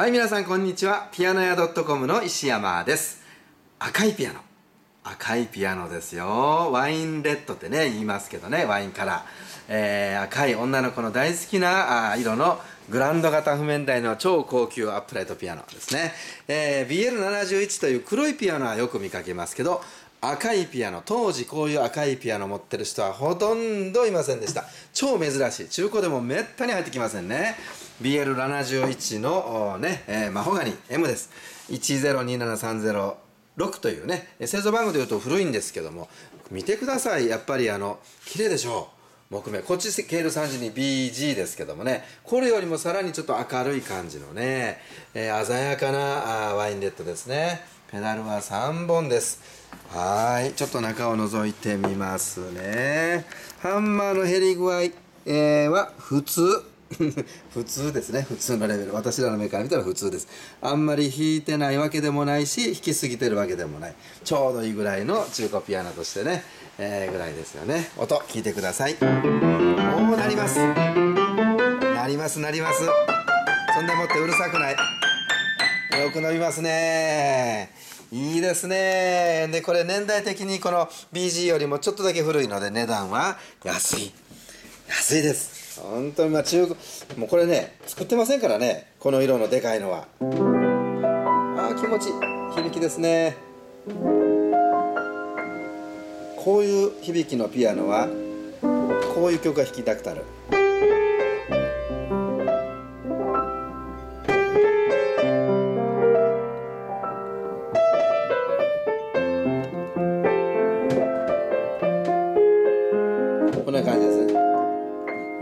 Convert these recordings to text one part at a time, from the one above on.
はい皆さんこんにちは。ピアノ屋 .com の石山です。赤いピアノ。赤いピアノですよ。ワインレッドってね言いますけどねワインカラー、えー、赤い女の子の大好きなあ色のグランド型譜面台の超高級アップライトピアノですね、えー、BL71 という黒いピアノはよく見かけますけど赤いピアノ。当時こういう赤いピアノ持ってる人はほとんどいませんでした。超珍しい。中古でもめったに入ってきませんね。BL71 のね、えー、マホガニ M です。1027306というね製造番号でいうと古いんですけども見てください。やっぱりあの綺麗でしょう。木目。こっちケール3時に BG ですけどもね。これよりもさらにちょっと明るい感じのね、えー、鮮やかなあワインレッドですね。ペダルは3本です。はい。ちょっと中を覗いてみますね。ハンマーの減り具合、えー、は普通。普通ですね。普通のレベル。私らの目から見たら普通です。あんまり弾いてないわけでもないし弾きすぎてるわけでもない。ちょうどいいぐらいの中古ピアノとしてね、えー、ぐらいですよね。音聞いてください。おおなります。なりますなります。そんでもってうるさくない。よく伸びますね。いいですね。でこれ年代的にこの BG よりもちょっとだけ古いので値段は安い。安いです。本当にまあ中古もうこれね作ってませんからねこの色のでかいのは。ああ気持ちいい。響きですね。こういう響きのピアノはこういう曲が弾きたくなる。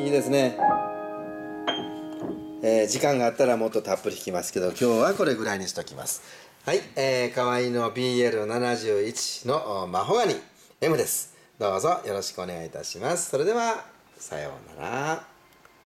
いいですね。えー、時間があったらもっとたっぷり弾きますけど今日はこれぐらいにしときます。はい、えー、かわいいの BL71 のマホガニ M です。どうぞよろしくお願いいたします。それではさようなら。